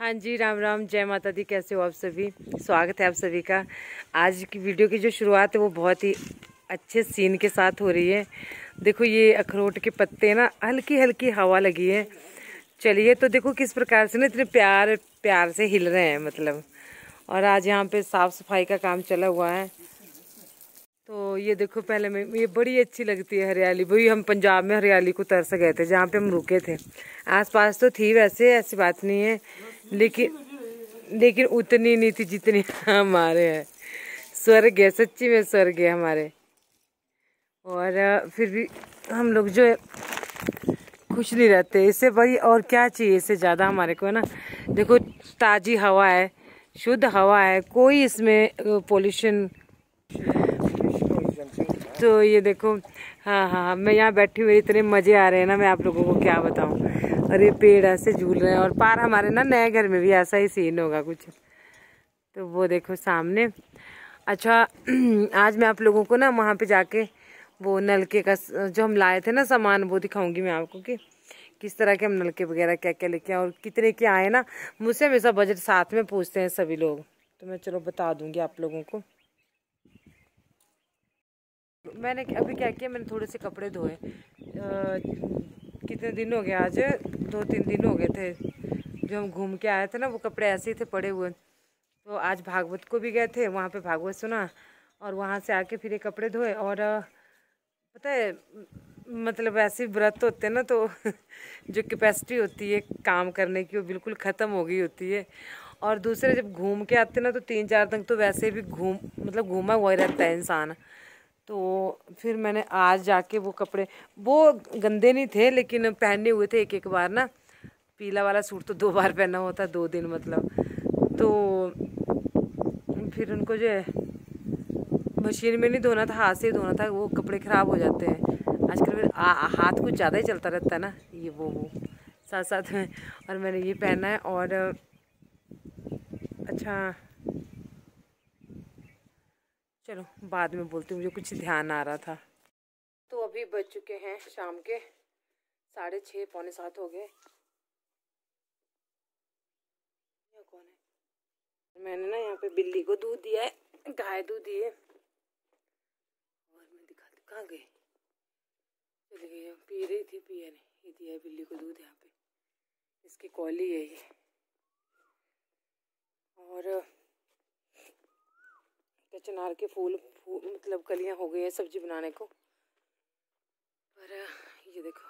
हाँ जी, राम राम, जय माता दी, कैसे हो आप सभी? स्वागत है आप सभी का। आज की वीडियो की जो शुरुआत है, वो बहुत ही अच्छे सीन के साथ हो रही है। देखो, ये अखरोट के पत्ते ना हल्की हल्की हवा लगी है। चलिए तो देखो किस प्रकार से ना इतने प्यार प्यार से हिल रहे हैं मतलब। और आज यहाँ पे साफ़ सफ़ाई का काम चला हुआ है। तो ये देखो, पहले में, ये बड़ी अच्छी लगती है हरियाली। वही हम पंजाब में हरियाली को तरस गए थे, जहाँ पे हम रुके थे। आसपास तो थी वैसे, ऐसी बात नहीं है। लेकिन लेकिन उतनी नहीं थी जितनी हमारे है। स्वर्ग है, सच्ची में स्वर्ग है हमारे। और फिर भी हम लोग जो है, खुश नहीं रहते। इससे भाई, और क्या चाहिए इससे ज़्यादा हमारे को, है ना? देखो, ताज़ी हवा है, शुद्ध हवा है, कोई इसमें पोल्यूशन तो ये देखो हाँ हाँ हाँ मैं यहाँ बैठी हुई, इतने मज़े आ रहे हैं ना, मैं आप लोगों को क्या बताऊँ। और ये पेड़ ऐसे झूल रहे हैं, और पार हमारे ना नए घर में भी ऐसा ही सीन होगा कुछ। तो वो देखो सामने। अच्छा आज मैं आप लोगों को ना वहाँ पे जाके वो नलके का जो हम लाए थे ना सामान, वो दिखाऊँगी मैं आपको कि किस तरह के हम नलके वगैरह क्या क्या लेके आए और कितने के आए ना, मुझसे हमेशा बजट साथ में पूछते हैं सभी लोग। तो मैं चलो बता दूँगी आप लोगों को। मैंने अभी क्या किया मैंने थोड़े से कपड़े धोए। कितने दिन हो गए आज? दो तीन दिन हो गए थे। जो हम घूम के आए थे ना, वो कपड़े ऐसे ही थे पड़े हुए। तो आज भागवत को भी गए थे, वहाँ पे भागवत सुना और वहाँ से आके फिर ये कपड़े धोए और पता है मतलब ऐसे व्रत होते हैं ना तो जो कैपेसिटी होती है काम करने की, वो बिल्कुल ख़त्म हो गई होती है। और दूसरे जब घूम के आते ना तो तीन चार दिन तो वैसे भी घूम मतलब घूमा हुआ ही रहता है इंसान। तो फिर मैंने आज जाके वो कपड़े, वो गंदे नहीं थे, लेकिन पहने हुए थे एक एक बार ना। पीला वाला सूट तो दो बार पहना होता, दो दिन मतलब। तो फिर उनको जो है, मशीन में नहीं धोना था, हाथ से ही धोना था, वो कपड़े ख़राब हो जाते हैं। आजकल फिर हाथ कुछ ज़्यादा ही चलता रहता है ना, ये वो वो। साथ साथ में, और मैंने ये पहना है, और अच्छा चलो, बाद में बोलती हूँ, मुझे कुछ ध्यान आ रहा था। तो अभी बज चुके हैं शाम के, साढ़े छः, पौने सात हो गए। कौन है? मैंने ना यहाँ पे बिल्ली को दूध दिया है, गाय दूध दिए और मैं दिखाती कहाँ गई? चली गई पी रही थी, पिया नहीं। ये दिया है बिल्ली को दूध यहाँ पे। इसकी कॉली है ये। और चनार के फूल, फूल मतलब कलियाँ हो गई हैं सब्ज़ी बनाने को। पर ये देखो।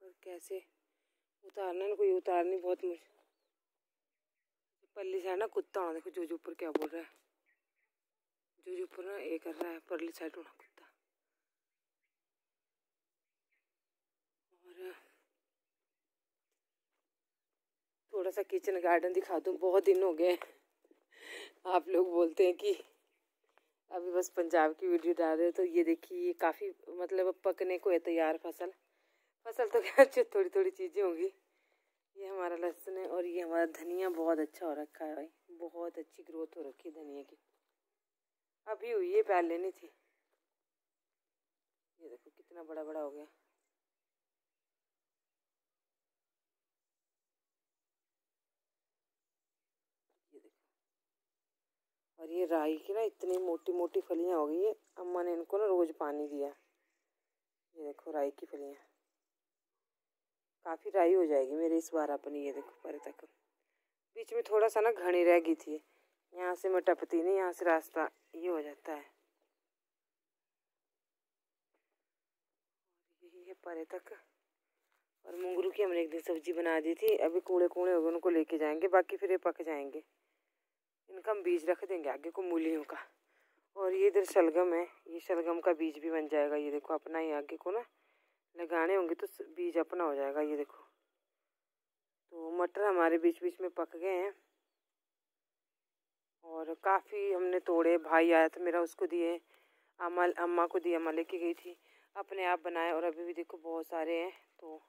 पर कैसे? उतारना ना कोई उतारनी बहुत मुझे पल्ली साइड ना कुत्ता होना देखो जो जो ऊपर क्या बोल रहा है। जो जो ऊपर ना ये कर रहा है परली साइड होना कुत्ता। और थोड़ा सा किचन गार्डन दिखा दूँ बहुत दिन हो गए आप लोग बोलते हैं कि अभी बस पंजाब की वीडियो डाल रहे तो ये देखिए, ये काफ़ी मतलब पकने को है तैयार फ़सल। फ़सल तो क्या अच्छी थोड़ी थोड़ी चीज़ें होंगी। ये हमारा लहसुन है और ये हमारा धनिया बहुत अच्छा हो रखा है भाई। बहुत अच्छी ग्रोथ हो रखी है धनिया की। अभी हुई है, पहले नहीं थी। ये देखो कितना बड़ा बड़ा हो गया। और ये राई की ना इतनी मोटी मोटी फलियाँ हो गई है। अम्मा ने इनको ना रोज़ पानी दिया। ये देखो राई की फलियाँ। काफ़ी राई हो जाएगी मेरे इस बार अपनी, ये देखो परे तक। बीच में थोड़ा सा ना घनी रह गई थी। यहाँ से मैं टपती नहीं, यहाँ से रास्ता ये हो जाता है। यही है परे तक। और मुंगरू की हमने एक दिन सब्ज़ी बना दी थी। अभी कूड़े कूड़े हो गए उनको लेके जाएँगे, बाकी फिर ये पक जाएँगे। इनका हम बीज रख देंगे आगे को मूलियों का। और ये इधर शलगम है, ये शलगम का बीज भी बन जाएगा। ये देखो अपना ही आगे को ना, लगाने होंगे तो बीज अपना हो जाएगा ये देखो। तो मटर हमारे बीच बीच में पक गए हैं। और काफ़ी हमने तोड़े, भाई आया था मेरा उसको दिए अम्मा अम्मा को दिए अम्मा लेके गई थी। अपने आप बनाए और अभी भी देखो बहुत सारे हैं। तो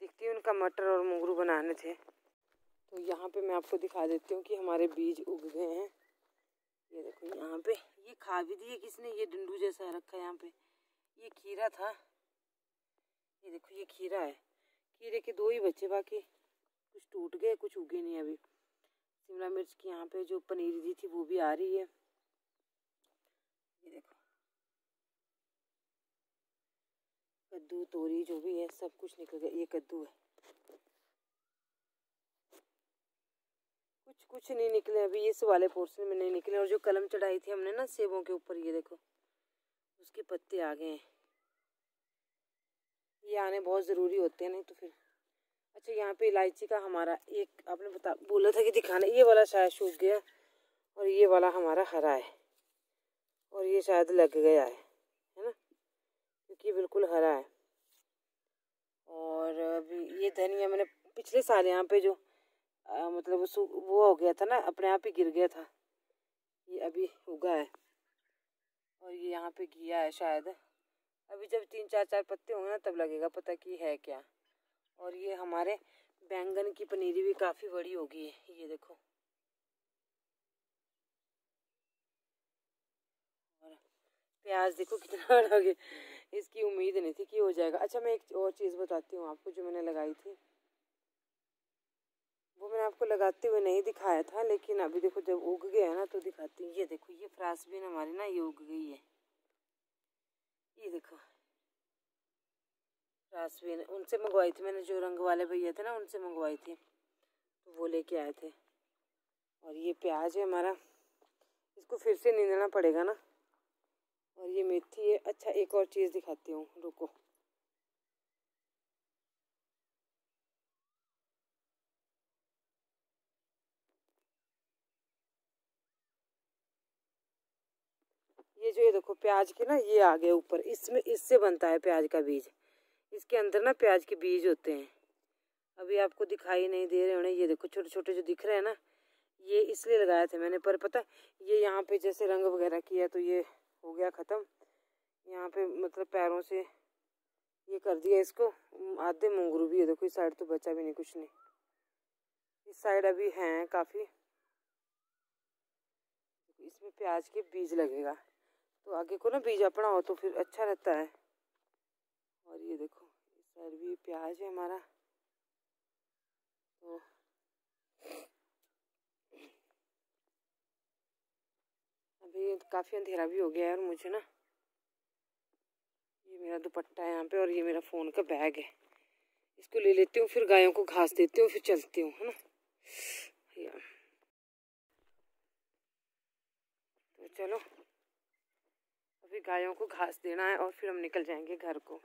दिखती उनका मटर और मुंगरू बनाने थे। तो यहाँ पे मैं आपको दिखा देती हूँ कि हमारे बीज उग गए हैं। ये देखो यहाँ पे, ये खा भी दिए किसने? ये डंडू जैसा रखा है यहाँ पे। ये खीरा था। ये देखो, ये खीरा है। खीरे के दो ही बच्चे बाकी। कुछ टूट गए, कुछ उगे नहीं अभी। शिमला मिर्च की यहाँ पे जो पनीर दी थी, वो भी आ रही है। ये देखो। कद्दू, तोरी, जो भी है, सब कुछ निकल गया। ये कद्दू है। कुछ नहीं निकले, अभी इस वाले पोर्शन में नहीं निकले और जो कलम चढ़ाई थी हमने ना सेबों के ऊपर, ये देखो, उसके पत्ते आ गए हैं। ये आने बहुत ज़रूरी होते हैं, नहीं तो फिर। अच्छा यहाँ पे इलायची का हमारा एक, आपने बता, बोला था कि दिखाना, ये वाला शायद सूख गया और ये वाला हमारा हरा है और ये शायद लग गया है है ना? क्योंकि बिल्कुल हरा है। और अभी ये धनिया मैंने पिछले साल यहाँ पे जो आ, मतलब वो हो गया था ना अपने आप ही गिर गया था। ये अभी उगा है। और ये यहाँ पे किया है शायद। अभी जब तीन चार चार पत्ते होंगे ना तब लगेगा पता कि है क्या। और ये हमारे बैंगन की पनीरी भी काफ़ी बड़ी होगी ये देखो। और प्याज देखो कितना बड़ा हो गया। इसकी उम्मीद नहीं थी कि हो जाएगा। अच्छा मैं एक और चीज़ बताती हूँ आपको जो मैंने लगाई थी। वो मैंने आपको लगाते हुए नहीं दिखाया था, लेकिन अभी देखो जब उग गया है ना तो दिखाती हूँ। ये देखो, ये फ्रासबीन हमारी ना, ये उग गई है। ये देखो। फ्रासबीन उनसे मंगवाई थी मैंने, जो रंग वाले भैया थे ना, उनसे मंगवाई थी। तो वो लेके आए थे। और ये प्याज है हमारा। इसको फिर से नींदना पड़ेगा ना। और ये मेथी है। अच्छा एक और चीज़ दिखाती हूँ। रुको। जो ये देखो प्याज के ना, ये आ गए ऊपर। इसमें, इससे बनता है प्याज का बीज। इसके अंदर ना प्याज के बीज होते हैं। अभी आपको दिखाई नहीं दे रहे होने ये देखो छोटे छोटे जो दिख रहे हैं ना, ये इसलिए लगाए थे मैंने। पर पता, ये यहाँ पे जैसे रंग वगैरह किया तो ये हो गया ख़त्म। यहाँ पे मतलब पैरों से ये कर दिया इसको। आधे मंगरू भी है। देखो, इस साइड तो बचा भी नहीं कुछ नहीं। इस साइड अभी हैं काफ़ी। इसमें प्याज के बीज लगेगा। तो आगे को ना बीज अपना हो तो फिर अच्छा रहता है। और ये देखो, इस साइड भी प्याज है हमारा। तो अभी काफ़ी अंधेरा भी हो गया है और मुझे ना ये मेरा दुपट्टा है यहाँ पे और ये मेरा फ़ोन का बैग है। इसको ले लेती हूँ, फिर गायों को घास देती हूँ, फिर चलती हूँ, है ना? तो चलो। अभी गायों को घास देना है और फिर हम निकल जाएँगे घर को।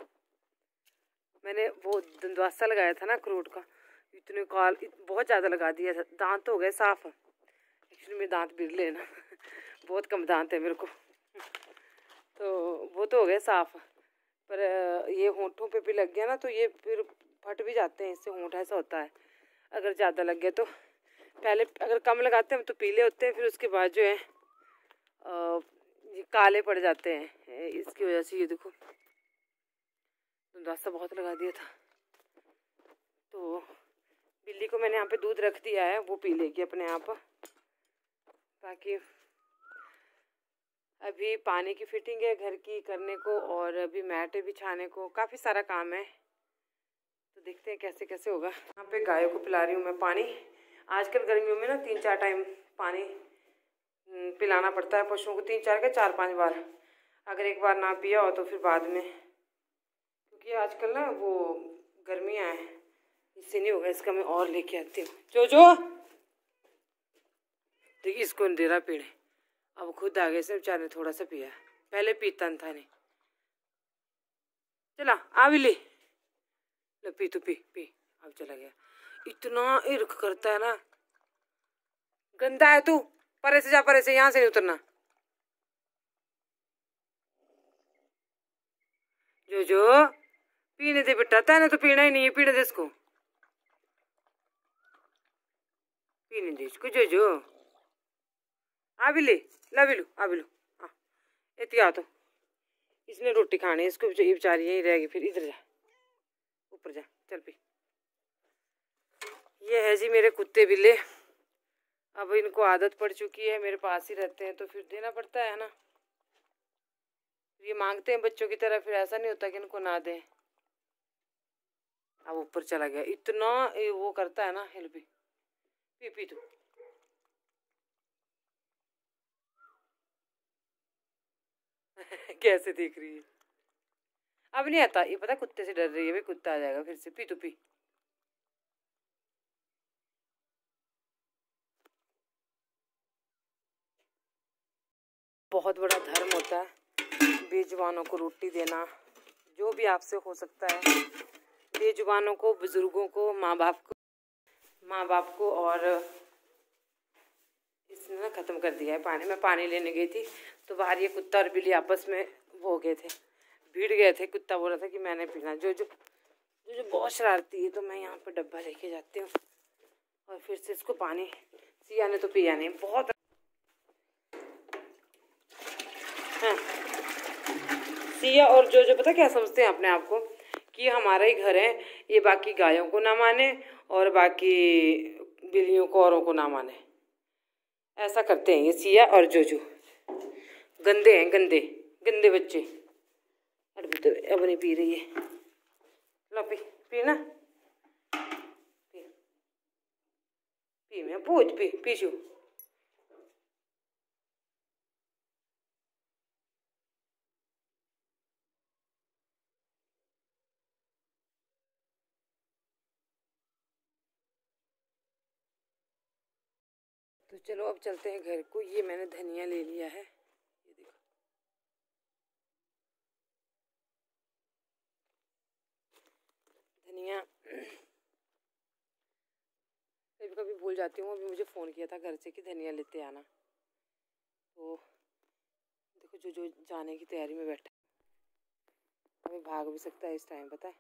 मैंने वो दंदवासा लगाया था ना क्रूट का इतने काल इत, बहुत ज़्यादा लगा दिया था। दांत हो गए साफ़। एक्चुअली मेरे दांत बिर लेना बहुत कम दांत है मेरे को। तो वो तो हो गए साफ़। पर ये होंठों पे भी लग गया ना तो ये फिर फट भी जाते हैं इससे होंठ ऐसा होता है। अगर ज़्यादा लग गया तो पहले अगर कम लगाते हैं तो पीले होते हैं फिर उसके बाद जो है ये काले पड़ जाते हैं। इसकी वजह से ये देखो, रास्ता बहुत लगा दिया था। तो बिल्ली को मैंने यहाँ पे दूध रख दिया है, वो पी लेगी अपने आप। बाकी अभी पानी की फिटिंग है घर की करने को, और अभी मैटे बिछाने को काफ़ी सारा काम है। तो देखते हैं कैसे कैसे होगा। यहाँ पे गायों को पिला रही हूँ मैं पानी। आजकल गर्मियों में ना तीन चार टाइम पानी पिलाना पड़ता है पशुओं को तीन, चार के चार, पाँच बार। अगर एक बार ना पिया हो तो फिर बाद में। क्योंकि आजकल ना वो गर्मियाँ हैं, इससे नहीं होगा, इसका मैं और लेके आती हूँ। जो जो। देखिए, इसको रहा पीड़े अब खुद आगे से बेचारे थोड़ा सा पिया पहले पीता था नहीं। चला, आ भी लो, पी तो पी पी। अब चला गया। इतना इर्क करता है ना। गंदा है तू। परे से जा, परे से यहाँ से नहीं उतरना। जो जो, पीने दे बेटा, तेने तो पीना ही नहीं है, पीने दे इसको। पीने दे इसको, जो जो। आ भी ले, ला भी लो, आ भी लो। हाँ इतनी तो इसने रोटी खानी इसको ये बेचारी यही रहेगी फिर इधर जा। ऊपर जा, चल पी। ये है जी मेरे कुत्ते बिल्ले। अब इनको आदत पड़ चुकी है, मेरे पास ही रहते हैं तो फिर देना पड़ता है ना? ये मांगते हैं बच्चों की तरह, फिर ऐसा नहीं होता कि इनको ना दें। अब ऊपर चला गया। इतना वो करता है ना हिल पी पी पी, तू। कैसे देख रही है? अब नहीं आता। ये पता कुत्ते से डर रही है, भाई कुत्ता आ जाएगा फिर से। पी, तू, पी। बहुत बड़ा धर्म होता है। बेजुबानों को रोटी देना, जो भी आपसे हो सकता है। बेजुबानों को, बुज़ुर्गों को माँ बाप को माँ बाप को और इसने ना ख़त्म कर दिया है पानी। मैं पानी लेने गई थी तो बाहर ये कुत्ता और बिल्ली आपस में वो गए थे। भीड़ गए थे, कुत्ता बोल रहा था कि मैंने पीना। जो जो जो जो बहुत शरारती है तो मैं यहाँ पर डब्बा लेके जाती हूँ। और फिर से इसको पानी, सिया ने तो पिया नहीं। बहुत हाँ। सिया और जो जो पता क्या समझते हैं अपने आप को? कि हमारा ही घर है, ये बाकी गायों को ना माने और बाकी बिल्लियों को, औरों को ना माने। ऐसा करते हैं ये सिया और जोजो। गंदे हैं, गंदे गंदे बच्चे। तो अब नहीं पी रही है। लो, पी पी ना। पी। पी, मैं पूछ, पी, पीछू चलो अब चलते हैं घर को। ये मैंने धनिया ले लिया है। ये देखो। धनिया। कभी कभी भूल जाती हूँ। अभी मुझे फ़ोन किया था घर से कि धनिया लेते आना। तो देखो जो जो जाने की तैयारी में बैठा अभी भाग भी सकता है इस टाइम पता है?